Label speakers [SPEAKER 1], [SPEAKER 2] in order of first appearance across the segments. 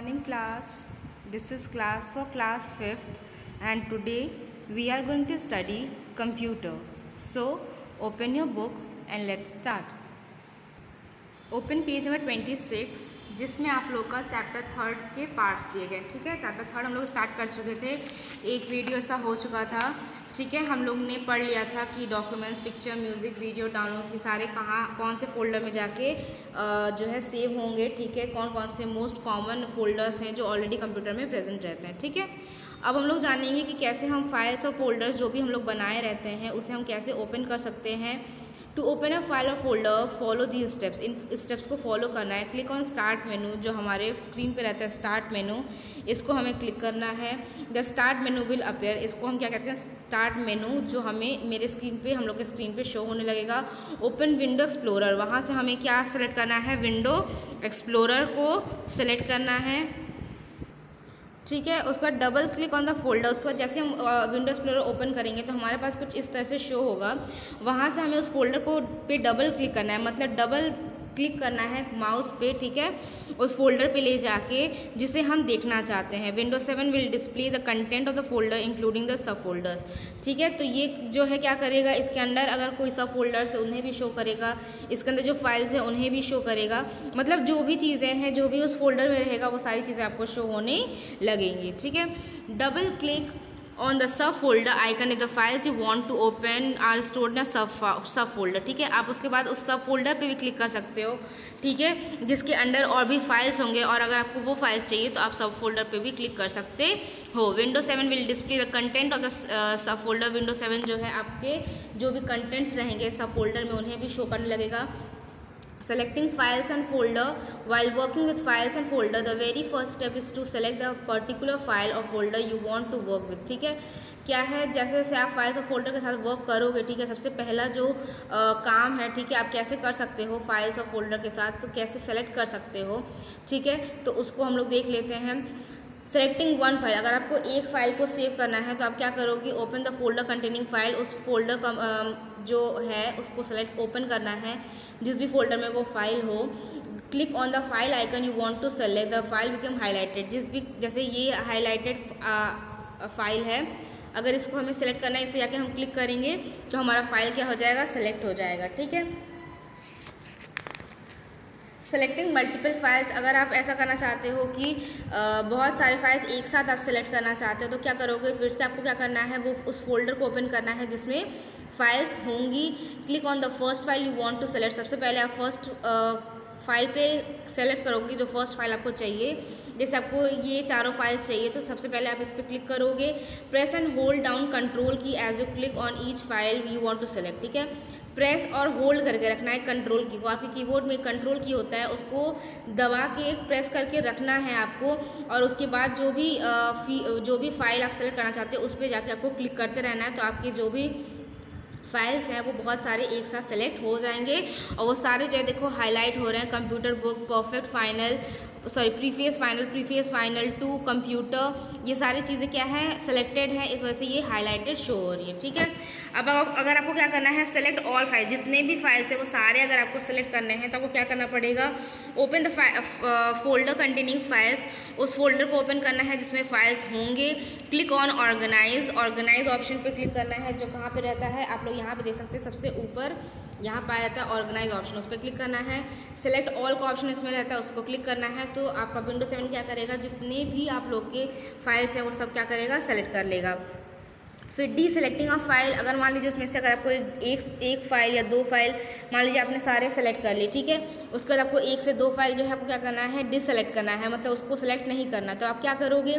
[SPEAKER 1] morning class this is class for class 5th and today we are going to study computer so open your book and let's start page number twenty six जिसमें आप लोग का chapter third के parts दिए गए ठीक है chapter third हम लोग स्टार्ट कर चुके थे एक वीडियो इसका हो चुका था ठीक है, हम लोग ने पढ़ लिया था कि documents picture music video downloads ये सारे कहाँ, कौन से फोल्डर में जाके जो है सेव होंगे, ठीक है? कौन कौन से मोस्ट कॉमन फोल्डर्स हैं जो ऑलरेडी कंप्यूटर में प्रेजेंट रहते हैं, ठीक है? अब हम लोग जानेंगे कि कैसे हम फाइल्स और फोल्डर्स जो भी हम लोग बनाए रहते हैं, उसे हम कैसे ओपन कर सकते हैं। टू ओपन अ फ़ाइल और फोल्डर फॉलो दी स्टेप्स इन स्टेप्स को फॉलो करना है. क्लिक ऑन स्टार्ट मेनू जो हमारे स्क्रीन पे रहता है स्टार्ट मेनू इसको हमें क्लिक करना है. The start menu will appear इसको हम क्या कहते हैं? स्टार्ट मेनू जो हमें मेरे स्क्रीन पे, हम लोग के स्क्रीन पे शो होने लगेगा. ओपन विंडो एक्सप्लोरर वहाँ से हमें क्या सेलेक्ट करना है? विंडो एक्सप्लोरर को सेलेक्ट करना है. ठीक है, उसका double click on the folder उसके बाद जैसे हम विंडो एक्सप्लोरर ओपन करेंगे तो हमारे पास कुछ इस तरह से शो होगा। वहाँ से हमें उस फोल्डर को पे डबल क्लिक करना है मतलब डबल क्लिक करना है माउस पे, ठीक है? उस फोल्डर पे ले जाके, जिसे हम देखना चाहते हैं। Window seven will display the content of the folder, including the sub folders ठीक है? तो ये जो है, क्या करेगा? इसके अंदर अगर कोई सब फोल्डर्स है, उन्हें भी शो करेगा। इसके अंदर जो फाइल्स हैं, उन्हें भी शो करेगा। मतलब जो भी चीज़ें हैं, जो भी उस फोल्डर में रहेगा, वो सारी चीज़ें आपको शो होने लगेंगी। ठीक है? Double click on the sub folder icon if the files you want to open are stored in sub sub folder ठीक है? आप उसके बाद उस सब फोल्डर पे भी क्लिक कर सकते हो, ठीक है? जिसके अंडर और भी फाइल्स होंगे, और अगर आपको वो फाइल्स चाहिए तो आप सब फोल्डर पे भी क्लिक कर सकते हो। Window seven will display the content of the sub folder window seven जो है आपके जो भी कंटेंट्स रहेंगे सब फोल्डर में, उन्हें भी शो करने लगेगा। Selecting files and folder while working with files and folder the very first step is to select the particular file or folder you want to work with ठीक है क्या है जैसे जैसे आप फाइल्स और फोल्डर के साथ वर्क करोगे ठीक है सबसे पहला जो आ, काम है ठीक है आप कैसे कर सकते हो फाइल्स और फोल्डर के साथ तो कैसे सेलेक्ट कर सकते हो ठीक है तो उसको हम लोग देख लेते हैं सेलेक्टिंग वन फ़ाइल अगर आपको एक फ़ाइल को सेव करना है तो आप क्या करोगे? Open the folder containing file उस फोल्डर का जो है, उसको सेलेक्ट ओपन करना है, जिस भी फोल्डर में वो फ़ाइल हो। Click on the file icon you want to select the file become highlighted जिस भी, जैसे ये हाईलाइटेड फ़ाइल है, अगर इसको हमें सेलेक्ट करना है, इस जाके हम क्लिक करेंगे तो हमारा फ़ाइल क्या हो जाएगा? सेलेक्ट हो जाएगा, ठीक है? सेलेक्टिंग मल्टीपल फाइल्स अगर आप ऐसा करना चाहते हो कि बहुत सारे फाइल्स एक साथ आप सेलेक्ट करना चाहते हो तो क्या करोगे? फिर से आपको क्या करना है? वो उस फोल्डर को ओपन करना है जिसमें फाइल्स होंगी। Click on the first file you want to select सबसे पहले आप फ़र्स्ट फ़ाइल पे सेलेक्ट करोगे जो फ़र्स्ट फ़ाइल आपको चाहिए। जैसे आपको ये चारों फाइल्स चाहिए तो सबसे पहले आप इस पर क्लिक करोगे। Press and hold down control key as you click on each file you want to select ठीक है? प्रेस और होल्ड करके रखना है कंट्रोल की को आपके कीबोर्ड में कंट्रोल की होता है, उसको दबा के एक प्रेस करके रखना है आपको, और उसके बाद जो भी जो भी फ़ाइल आप सेलेक्ट करना चाहते हो, उस पर जाके आपको क्लिक करते रहना है तो आपके जो भी फाइल्स हैं, वो बहुत सारे एक साथ सेलेक्ट हो जाएँगे, और वो सारे जो है देखो हाईलाइट हो रहे हैं computer book perfect final sorry preface final preface final two computer ये सारी चीज़ें क्या है? सेलेक्टेड है, इस वजह से ये हाईलाइटेड शो हो रही है, ठीक है? अब अगर आपको क्या करना है सेलेक्ट ऑल फ़ाइल जितने भी फाइल्स हैं, वो सारे अगर आपको सेलेक्ट करने हैं तो आपको क्या करना पड़ेगा? Open the folder containing files उस फोल्डर को ओपन करना है जिसमें फाइल्स होंगे। Click on organise organise option पे क्लिक करना है जो कहाँ पे रहता है। आप लोग यहाँ पे देख सकते हैं सबसे ऊपर, यहाँ पाया जाता है ऑर्गेनाइज ऑप्शन उस पर क्लिक करना है। सेलेक्ट ऑल का ऑप्शन इसमें रहता है, उसको क्लिक करना है। तो आपका विंडो सेवन क्या करेगा? जितने भी आप लोग के फाइल्स हैं, वो सब क्या करेगा? सेलेक्ट कर लेगा। फिर डी सेलेक्टिंग ऑफ़ फ़ाइल अगर मान लीजिए उसमें से अगर आपको एक एक, एक फ़ाइल या दो फ़ाइल मान लीजिए आपने सारे सेलेक्ट कर लिए ठीक है? उसके बाद आपको एक से दो फ़ाइल जो है आपको क्या करना है? डिसलेक्ट करना है मतलब उसको सेलेक्ट नहीं करना। तो आप क्या करोगे?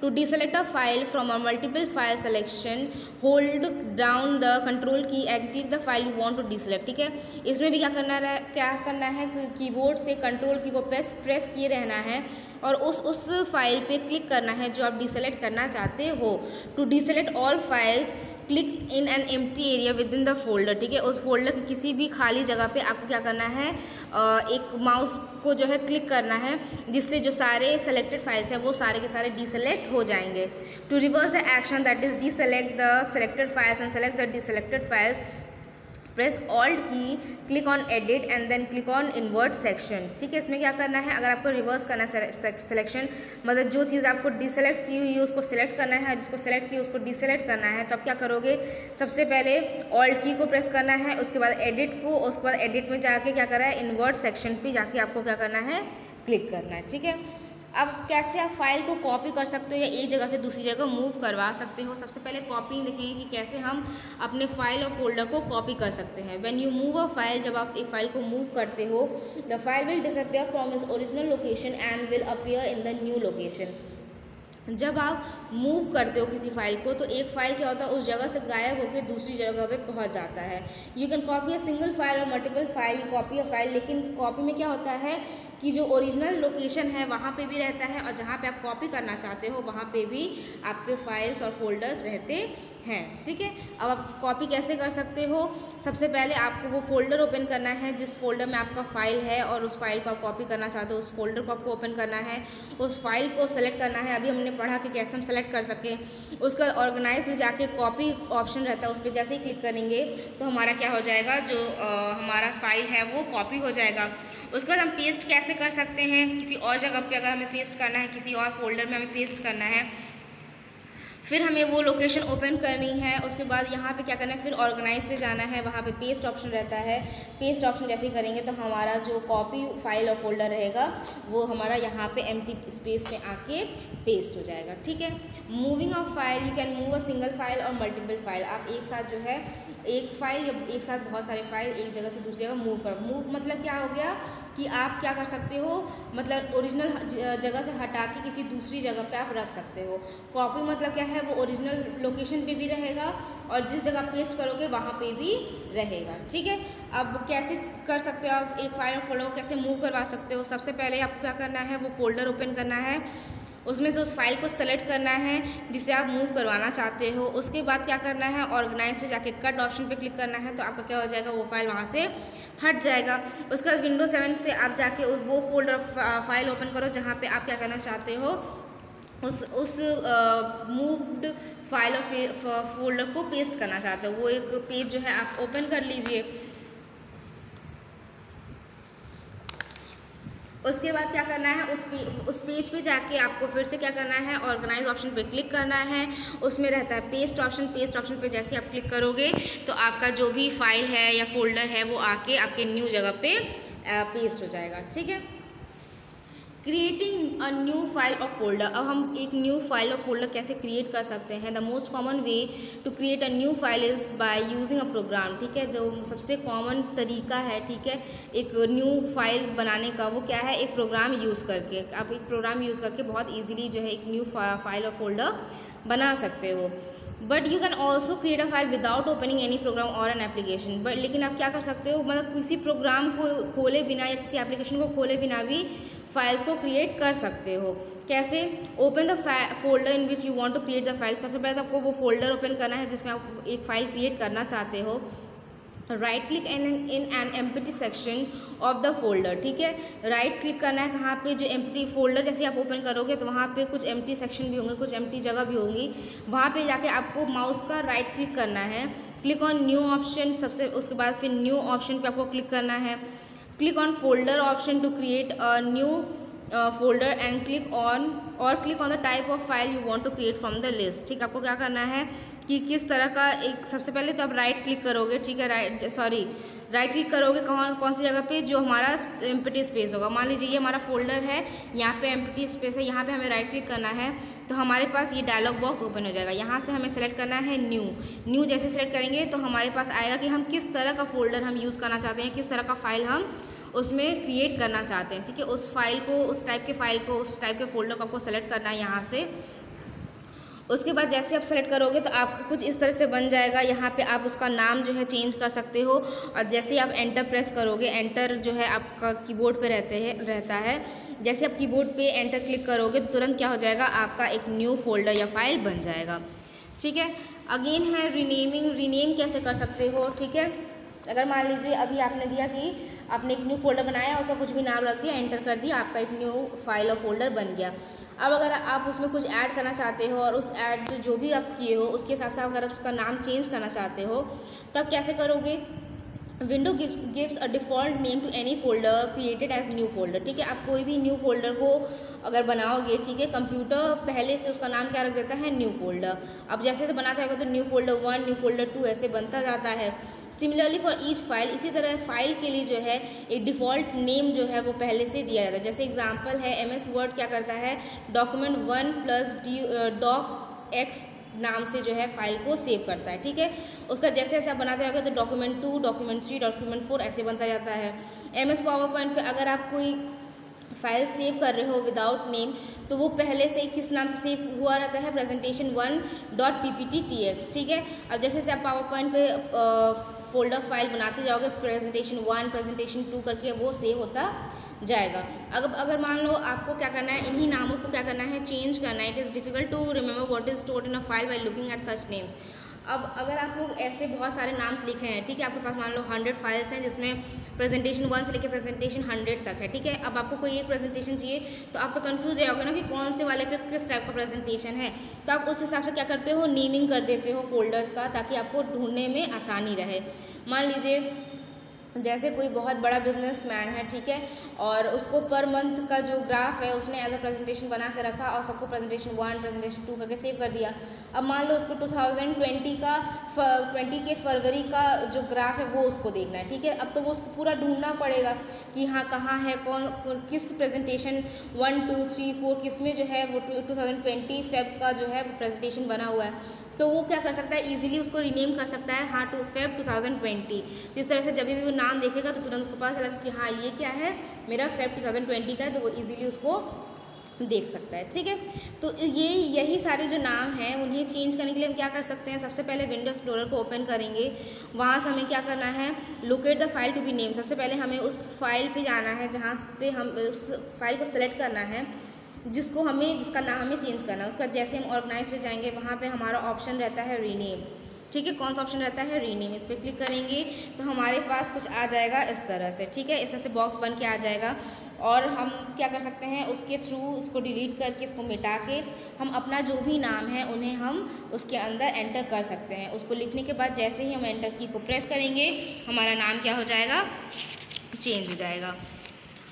[SPEAKER 1] To deselect a file from a multiple file selection hold down the control key and click the file you want to deselect ठीक है? इसमें भी क्या करना है क्या करना है? कीबोर्ड से कंट्रोल की को प्रेस प्रेस किए रहना है। और उस उस फ़ाइल पे क्लिक करना है जो आप डिसलेक्ट करना चाहते हो। To deselect all files click in an empty area within the folder ठीक है? उस फोल्डर की किसी भी खाली जगह पे आपको क्या करना है? एक माउस को जो है क्लिक करना है, जिससे जो सारे सेलेक्टेड फाइल्स हैं, वो सारे के सारे डिसलेक्ट हो जाएँगे। To reverse the action that is deselect the selected files and select the deselected files press alt key, click on edit and then click on invert section ठीक है, इसमें क्या करना है? अगर आपको रिवर्स करना है सिलेक्शन मतलब जो चीज़ आपको डिसेलेक्ट की हुई है, उसको सेलेक्ट करना है, जिसको सेलेक्ट किया उसको डिसेलेक्ट करना है तो आप क्या करोगे? सबसे पहले ऑल्ट की को प्रेस करना है, उसके बाद एडिट को उसके बाद एडिट में जाके क्या करना है? इन्वर्ट सेक्शन पर जाके आपको क्या करना है? क्लिक करना है, ठीक है? अब कैसे आप फ़ाइल को कॉपी कर सकते हो या एक जगह से दूसरी जगह मूव करवा सकते हो? सबसे पहले कॉपी लिखेंगे कि कैसे हम अपने फ़ाइल और फोल्डर को कॉपी कर सकते हैं। When you move a file जब आप एक फ़ाइल को मूव करते हो the file will disappear from is original location and will appear in the new location जब आप मूव करते हो किसी फ़ाइल को तो एक फ़ाइल क्या होता है? उस जगह से गायब होकर दूसरी जगह पे पहुँच जाता है। You can copy a single file और multiple file you copy a file लेकिन कॉपी में क्या होता है? कि जो ओरिजिनल लोकेशन है वहाँ पे भी रहता है और जहाँ पे आप कॉपी करना चाहते हो वहाँ पे भी आपके फाइल्स और फोल्डर्स रहते हैं ठीक है? अब आप कॉपी कैसे कर सकते हो? सबसे पहले आपको वो फोल्डर ओपन करना है जिस फोल्डर में आपका फ़ाइल है और उस फ़ाइल को आप कॉपी करना चाहते हो उस फोल्डर को आपको ओपन करना है उस फ़ाइल को सेलेक्ट करना है। अभी हमने पढ़ा कि कैसे हम सेलेक्ट कर सकें। उसका ऑर्गेनाइज में जाके कॉपी ऑप्शन रहता है उस पर जैसे ही क्लिक करेंगे तो हमारा क्या हो जाएगा? जो आ, हमारा फ़ाइल है वो कॉपी हो जाएगा। उसके बाद हम पेस्ट कैसे कर सकते हैं? किसी और जगह पे अगर हमें पेस्ट करना है, किसी और फोल्डर में हमें पेस्ट करना है फिर हमें वो लोकेशन ओपन करनी है, उसके बाद यहाँ पे क्या करना है, फिर ऑर्गेनाइज पे जाना है, वहाँ पे पेस्ट ऑप्शन रहता है। पेस्ट ऑप्शन जैसे करेंगे तो हमारा जो कॉपी फ़ाइल और फोल्डर रहेगा, वो हमारा यहाँ पे एम स्पेस में आके पेस्ट हो जाएगा, ठीक है? Moving of file you can move a single file और मल्टीपल फ़ाइल आप एक साथ जो है, एक फ़ाइल या एक साथ बहुत सारे फ़ाइल एक जगह से दूसरी जगह मूव करो मूव मतलब क्या हो गया? कि आप क्या कर सकते हो? मतलब ओरिजिनल जगह से हटा के किसी दूसरी जगह पे आप रख सकते हो। कॉपी मतलब क्या है? वो ओरिजिनल लोकेशन पे भी रहेगा और जिस जगह पेस्ट करोगे, वहाँ पे भी रहेगा। ठीक है? अब कैसे कर सकते हो आप? एक फ़ाइल फोल्डर कैसे मूव करवा सकते हो? सबसे पहले आपको क्या करना है? वो फोल्डर ओपन करना है। उसमें से उस फ़ाइल को सेलेक्ट करना है, जिसे आप मूव करवाना चाहते हो। उसके बाद क्या करना है ऑर्गेनाइज पे जाके कट ऑप्शन पे क्लिक करना है तो आपका क्या हो जाएगा, वो फ़ाइल वहाँ से हट जाएगा। उसके बाद विंडो सेवन से आप जाके वो फोल्डर फ़ाइल ओपन करो, जहाँ पे आप क्या करना चाहते हो, उस उस मूव्ड फ़ाइल और फोल्डर को पेस्ट करना चाहते हो। वो एक पेज जो है, आप ओपन कर लीजिए। उसके बाद क्या करना है, उस पे, उस पेज पे जाके आपको फिर से क्या करना है ऑर्गेनाइज ऑप्शन पे क्लिक करना है। उसमें रहता है पेस्ट ऑप्शन पेस्ट ऑप्शन पे जैसे आप क्लिक करोगे तो आपका जो भी फ़ाइल है या फोल्डर है, वो आके आपके न्यू जगह पे पेस्ट हो जाएगा, ठीक है? क्रिएटिंग अ न्यू फ़ाइल और फोल्डर अब हम एक न्यू फ़ाइल और फोल्डर कैसे क्रिएट कर सकते हैं? The most common way to create a new file is by using a program ठीक है? जो सबसे कॉमन तरीका है, ठीक है? एक न्यू फ़ाइल बनाने का, वो क्या है? एक प्रोग्राम यूज़ करके। आप एक प्रोग्राम यूज़ करके बहुत ईजिली जो है एक न्यू फ़ाइल और फोल्डर बना सकते हो। But you can also create a file without opening any program और एन एप्लीकेशन बट लेकिन आप क्या कर सकते हो? मतलब किसी प्रोग्राम को खोले बिना या किसी एप्लीकेशन को खोले बिना भी फाइल्स को क्रिएट कर सकते हो। कैसे? Open the folder in which you want to create the file सबसे पहले तो आपको वो फोल्डर ओपन करना है जिसमें आप एक फ़ाइल क्रिएट करना चाहते हो। Right click in in an empty section of the folder ठीक है? राइट क्लिक करना है कहाँ पे? जो एम्पटी फोल्डर जैसे आप ओपन करोगे तो वहाँ पे कुछ एम्पटी सेक्शन भी होंगे, कुछ एम्पटी जगह भी होंगी। वहाँ पे जाके आपको माउस का राइट right क्लिक करना है। क्लिक ऑन न्यू ऑप्शन सबसे, उसके बाद फिर न्यू ऑप्शन पे आपको क्लिक करना है। Click on folder option to create a new uh, folder and click on और click on the type of file you want to create from the list ठीक आपको क्या करना है कि किस तरह का एक सबसे पहले तो आप राइट क्लिक करोगे ठीक है? राइट सॉरी राइट क्लिक करोगे कौन कौन सी जगह पे जो हमारा एम्पटी स्पेस होगा। मान लीजिए ये हमारा फोल्डर है, यहाँ पे एम्पटी स्पेस है, यहाँ पे हमें राइट क्लिक करना है तो हमारे पास ये डायलॉग बॉक्स ओपन हो जाएगा। यहाँ से हमें सेलेक्ट करना है न्यू न्यू जैसे सेलेक्ट करेंगे तो हमारे पास आएगा कि हम किस तरह का फोल्डर हम यूज़ करना चाहते हैं, किस तरह का फ़ाइल हम उसमें क्रिएट करना चाहते हैं। ठीक है, उस फ़ाइल को, उस टाइप के फ़ाइल को, उस टाइप के फोल्डर को आपको सेलेक्ट करना है यहाँ से। उसके बाद जैसे आप सेलेक्ट करोगे तो आपको कुछ इस तरह से बन जाएगा। यहाँ पे आप उसका नाम जो है चेंज कर सकते हो। और जैसे ही आप एंटर प्रेस करोगे एंटर जो है आपका कीबोर्ड पे रहते हैं, रहता है। जैसे आप कीबोर्ड पे एंटर क्लिक करोगे तो तुरंत क्या हो जाएगा? आपका एक न्यू फोल्डर या फ़ाइल बन जाएगा। ठीक है? अगेन है रीनेमिंग रीनेम कैसे कर सकते हो? ठीक है? अगर मान लीजिए अभी आपने दिया कि आपने एक न्यू फोल्डर बनाया उसका कुछ भी नाम रख दिया एंटर कर दिया, आपका एक न्यू फ़ाइल और फोल्डर बन गया। अब अगर आप उसमें कुछ ऐड करना चाहते हो और उस ऐड जो जो भी आप किए हो, उसके हिसाब से अगर आप उसका नाम चेंज करना चाहते हो, तब कैसे करोगे? Window gives gives a default name to any folder created as new folder ठीक है? आप कोई भी न्यू फोल्डर को अगर बनाओगे, ठीक है? कंप्यूटर पहले से उसका नाम क्या रख देता है? न्यू फोल्डर अब जैसे जैसे बनाते है तो new folder one new folder two ऐसे बनता जाता है। सिमिलरली फॉर ईच फ़ाइल इसी तरह फ़ाइल के लिए जो है, एक डिफ़ॉल्ट नेम जो है, वो पहले से दिया जाता है। जैसे एग्जांपल है एम एस वर्ड क्या करता है? Document one plus D doc X नाम से जो है फ़ाइल को सेव करता है, ठीक है? उसका जैसे जैसे आप बनाते जाओगे तो document two document three document four ऐसे बनता जाता है। एम एस पावर पॉइंट पर अगर आप कोई फ़ाइल सेव कर रहे हो विदाउट नेम तो वो पहले से किस नाम से सेव हुआ रहता है? Presentation one dot P P T T X ठीक है? अब जैसे जैसे आप पावर पॉइंट पे फोल्डर फ़ाइल बनाते जाओगे प्रेजेंटेशन वन प्रेजेंटेशन टू करके वो सेव होता जाएगा। अगर अगर मान लो आपको क्या करना है, इन्हीं नामों को क्या करना है चेंज करना है it is difficult to remember what is stored in a file by looking at such names अब अगर आप लोग ऐसे बहुत सारे नाम्स लिखे हैं, ठीक है, आपके पास मान लो हंड्रेड फाइल्स हैं जिसमें प्रेजेंटेशन वन से लेकर प्रेजेंटेशन हंड्रेड तक है, ठीक है, अब आपको कोई एक प्रेजेंटेशन चाहिए तो आप तो कन्फ्यूज़ जाओगे ना कि कौन से वाले पे किस टाइप का प्रेजेंटेशन है। तो आप उस हिसाब से क्या करते हो? नेमिंग कर देते हो फोल्डर्स का, ताकि आपको ढूँढने में आसानी रहे। मान लीजिए जैसे कोई बहुत बड़ा बिजनेसमैन है, ठीक है, और उसको पर मंथ का जो ग्राफ है, उसने एज अ प्रेजेंटेशन बना के रखा और सबको प्रेजेंटेशन वन प्रेजेंटेशन टू करके सेव कर दिया। अब मान लो उसको 2020 का ट्वेंटी के फरवरी का जो ग्राफ है, वो उसको देखना है, ठीक है? अब तो वो उसको पूरा ढूंढना पड़ेगा कि हाँ कहाँ है, कौन किस presentation one two three four किसमें जो है वो टू थाउज़ेंड का जो है प्रेजेंटेशन बना हुआ है। तो वो क्या कर सकता है? इजीली उसको रीनेम कर सकता है हाँ टू फेब 2020 जिस तरह से जब भी वो नाम देखेगा तो तुरंत उसको पता चला कि हाँ ये क्या है? मेरा फेब 2020 का है तो वो इजीली उसको देख सकता है, ठीक है? तो ये यही सारे जो नाम हैं, उन्हें चेंज करने के लिए हम क्या कर सकते हैं? सबसे पहले विंडो एक्सप्लोरर को ओपन करेंगे। वहाँ से हमें क्या करना है? Locate the file to be name सबसे पहले हमें उस फ़ाइल पे जाना है, जहाँ पे हम उस फ़ाइल को सेलेक्ट करना है। जिसको हमें, जिसका नाम हमें चेंज करना है। उसका जैसे हम ऑर्गेनाइज पे जाएँगे, वहाँ पे हमारा ऑप्शन रहता है रीनेम ठीक है? कौन सा ऑप्शन रहता है? रीनेम इस पर क्लिक करेंगे तो हमारे पास कुछ आ जाएगा इस तरह से। ठीक है? इस तरह से बॉक्स बन के आ जाएगा। और हम क्या कर सकते हैं? उसके थ्रू इसको डिलीट करके, इसको मिटा के हम अपना जो भी नाम है, उन्हें हम उसके अंदर एंटर कर सकते हैं। उसको लिखने के बाद जैसे ही हम एंटर की को प्रेस करेंगे, हमारा नाम क्या हो जाएगा? चेंज हो जाएगा।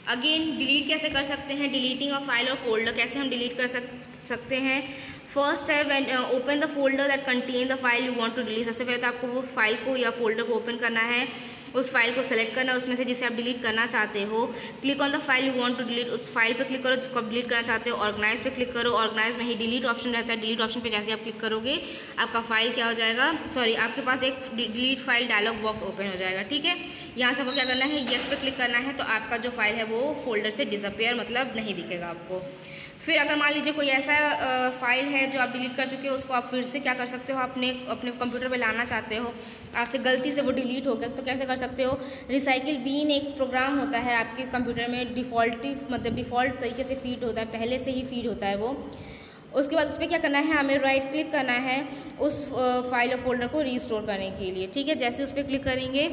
[SPEAKER 1] अगेन डिलीट कैसे कर सकते हैं? डिलीटिंग ऑफ़ फ़ाइल और फोल्डर कैसे हम डिलीट कर सक, सकते हैं? फ़र्स्ट है when open the folder that contain the file you want to delete सबसे पहले तो आपको वो फ़ाइल को या फोल्डर को ओपन करना है। उस फ़ाइल को सेलेक्ट करना, उसमें से जिसे आप डिलीट करना चाहते हो click on the file you want to delete उस फ़ाइल पे क्लिक करो जिसको आप डिलीट करना चाहते हो ऑर्गेनाइज पे क्लिक करो ऑर्गेनाइज में ही डिलीट ऑप्शन रहता है डिलीट ऑप्शन पे जैसे आप क्लिक करोगे, आपका फ़ाइल क्या हो जाएगा सॉरी आपके पास एक delete file dialog box open हो जाएगा, ठीक है? यहाँ से आपको क्या करना है येस पे क्लिक करना है तो आपका जो फ़ाइल है वो फोल्डर से डिसअपेयर मतलब नहीं दिखेगा आपको। फिर अगर मान लीजिए कोई ऐसा फ़ाइल है जो आप डिलीट कर चुके हो, उसको आप फिर से क्या कर सकते हो? अपने अपने कंप्यूटर पे लाना चाहते हो। आपसे गलती से वो डिलीट हो गया तो कैसे कर सकते हो? रिसाइकिल बीन एक प्रोग्राम होता है आपके कंप्यूटर में डिफ़ॉल्टिव मतलब डिफ़ॉल्ट तरीके से फ़ीड होता है, पहले से ही फ़ीड होता है वो। उसके बाद उस पर क्या करना है? हमें राइट क्लिक करना है उस फ़ाइल और फोल्डर को रीस्टोर करने के लिए, ठीक है? जैसे उस पर क्लिक करेंगे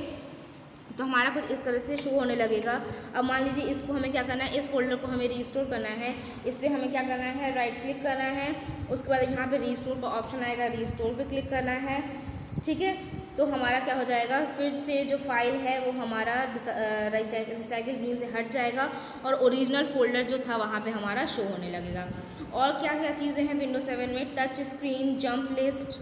[SPEAKER 1] तो हमारा कुछ इस तरह से शो होने लगेगा। अब मान लीजिए इसको हमें क्या करना है? इस फोल्डर को हमें रीस्टोर करना है। इसलिए हमें क्या करना है? राइट क्लिक करना है। उसके बाद यहाँ पे रीस्टोर का ऑप्शन आएगा। रीस्टोर पे क्लिक करना है। ठीक है? तो हमारा क्या हो जाएगा? फिर से जो फ़ाइल है, वो हमारा रिसाइकिल बीन से हट जाएगा और ओरिजिनल फोल्डर जो था, वहाँ पे हमारा शो होने लगेगा। और क्या क्या चीज़ें हैं विंडो सेवन में? Touch screen jump list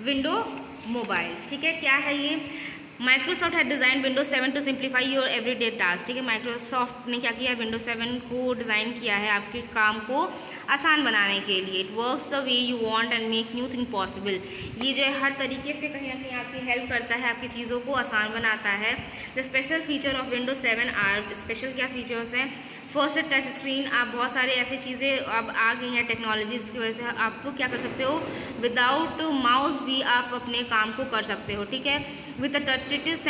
[SPEAKER 1] window mobile ठीक है? क्या है ये? माइक्रोसॉफ्ट है design window seven to simplify your every day task ठीक है? माइक्रोसॉफ्ट ने क्या किया? विंडो सेवन को डिज़ाइन किया है आपके काम को आसान बनाने के लिए। It works the way you want and make new thing possible ये जो है, हर तरीके से कहीं ना कहीं आपकी हेल्प करता है, आपकी चीज़ों को आसान बनाता है। The special feature of window seven are special क्या फीचर्स हैं? फ़र्स्ट टच स्क्रीन आप बहुत सारे ऐसी चीज़ें अब आ गई हैं टेक्नोलॉजी की वजह से। आप क्या कर सकते हो? विदाउट माउस भी आप अपने काम को कर सकते हो, ठीक है? With a touch it is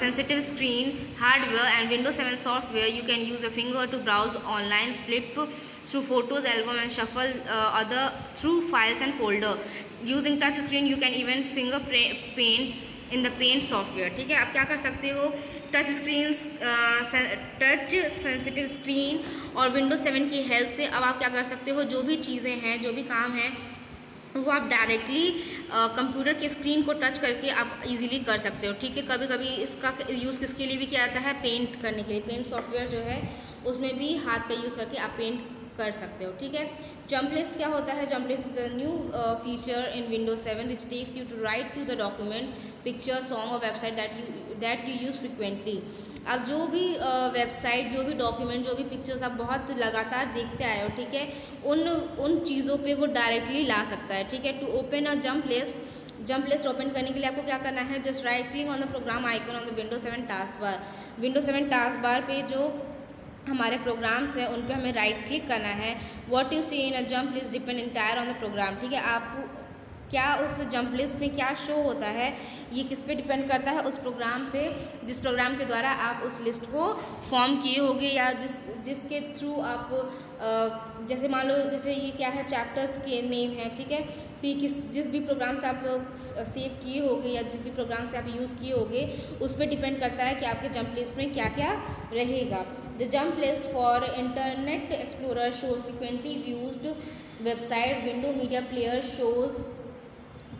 [SPEAKER 1] sensitive screen hardware and window seven software you can use a finger to browse online flip through photos album and shuffle other through files and folder using touch screen you can even finger paint in the paint software ठीक है? आप क्या कर सकते हो? Touch screen touch sensitive screen और window seven की help से अब आप क्या कर सकते हो, जो भी चीज़ें हैं, जो भी काम है, वो आप डायरेक्टली कंप्यूटर के स्क्रीन को टच करके आप इजीली कर सकते हो, ठीक है? कभी कभी इसका यूज़ किसके लिए भी किया जाता है? पेंट करने के लिए। पेंट सॉफ्टवेयर जो है, उसमें भी हाथ का यूज़ करके आप पेंट कर सकते हो, ठीक है? जंप लिस्ट क्या होता है? Jump list new feature in windows seven which takes you to right to the document picture song और website that you that you use frequently अब जो भी वेबसाइट जो भी डॉक्यूमेंट जो भी पिक्चर्स आप बहुत लगातार देखते आए हो, ठीक है? उन उन चीज़ों पे वो डायरेक्टली ला सकता है, ठीक है? To open a jump list jump list open करने के लिए आपको क्या करना है? Just right click on the program icon on the window seven task bar window seven task bar पे जो हमारे प्रोग्राम्स हैं, उन पर हमें राइट क्लिक करना है। What you see in a jump list depend entire on the program ठीक है? आप क्या उस जंप लिस्ट में क्या शो होता है, ये किस पे डिपेंड करता है, उस प्रोग्राम पे, जिस प्रोग्राम के द्वारा आप उस लिस्ट को फॉर्म किए होगे या जिस, जिसके थ्रू आप जैसे मान लो, जैसे ये क्या है चैप्टर्स के नेम है, ठीक है? कि किस, जिस भी प्रोग्राम से आप सेव किए होगे या जिस भी प्रोग्राम से आप यूज़ किए होगे, उस पर डिपेंड करता है कि आपके जंप लिस्ट में क्या क्या रहेगा। Jump list for internet explorer shows frequently use website window media player shows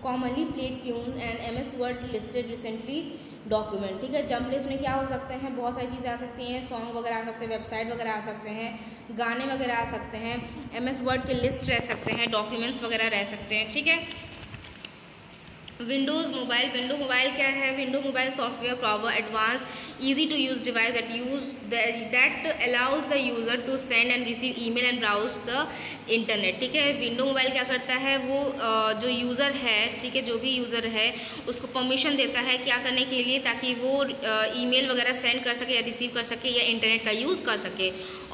[SPEAKER 1] commonly played tune and M S word listed recently document ठीक है? जंप लिस्ट में क्या हो सकते हैं? बहुत सारी चीज़ें आ सकती हैं। सॉन्ग वगैरह आ सकते हैं वेबसाइट वगैरह आ सकते हैं, गाने वगैरह आ सकते हैं। एम एस वर्ड के लिस्ट रह सकते हैं डॉक्यूमेंट्स वगैरह रह सकते हैं। ठीक है? विंडोज़ मोबाइल विंडो मोबाइल क्या है? Window mobile software power advance easy to use device that use that allows the user to send and receive email and browse the internet ठीक है? विंडो मोबाइल क्या करता है? वो जो यूज़र है, ठीक है, जो भी यूज़र है, उसको परमिशन देता है क्या करने के लिए ताकि वो ईमेल वगैरह सेंड कर सके या रिसीव कर सके या इंटरनेट का यूज़ कर सके.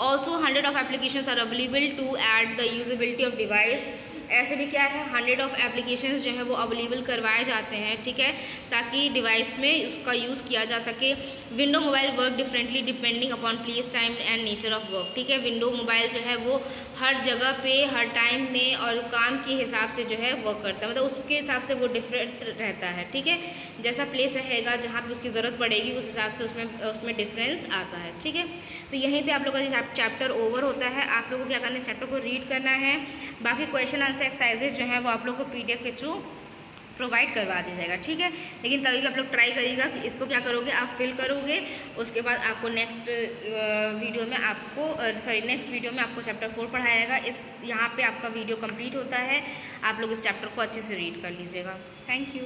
[SPEAKER 1] Also hundred of application are available to add the usability of device ऐसे भी क्या है हंड्रेड ऑफ़ एप्लीकेशन जो है वो अवेलेबल करवाए जाते हैं, ठीक है? ताकि डिवाइस में उसका यूज़ किया जा सके। Window mobile work differently depending upon place time and nature of work ठीक है? विंडो मोबाइल जो है वो हर जगह पे, हर टाइम में और काम के हिसाब से जो है वर्क करता है। मतलब उसके हिसाब से वो डिफरेंट रहता है, ठीक है? जैसा प्लेस रहेगा, जहाँ पर उसकी ज़रूरत पड़ेगी, उस हिसाब से उसमें उसमें डिफरेंस आता है, ठीक है? तो यहीं पर आप लोगों का चैप्टर ओवर होता है। आप लोगों को क्या करना है? चैप्टर को रीड करना है। बाकी क्वेश्चन आंसर एक्सरसाइजेज जो हैं वो आप लोग को पीडीएफ के थ्रू प्रोवाइड करवा दिया जाएगा, ठीक है? लेकिन तभी भी आप लोग ट्राई करिएगा कि इसको क्या करोगे? आप फिल करोगे, उसके बाद आपको नेक्स्ट वीडियो में आपको सॉरी नेक्स्ट वीडियो में आपको चैप्टर फोर पढ़ाया जाएगा। इस, यहाँ पे आपका वीडियो कंप्लीट होता है। आप लोग इस चैप्टर को अच्छे से रीड कर लीजिएगा। Thank you